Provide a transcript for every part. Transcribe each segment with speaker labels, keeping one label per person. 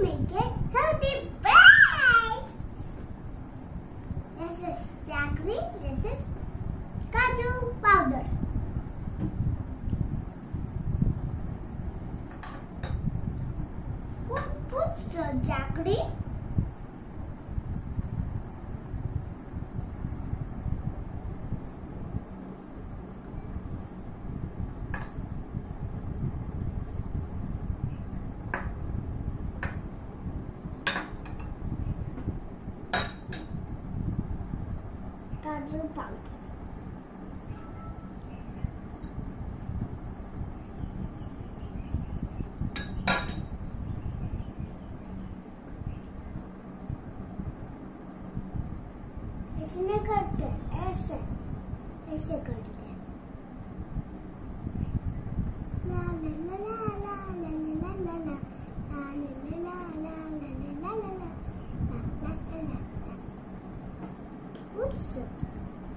Speaker 1: make it healthy bread. This is jaggery. This is kaju powder. What puts the jaggery? Powder. ऐसे करते ऐसे ऐसे करते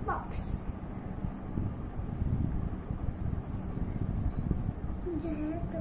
Speaker 1: box? जो है तो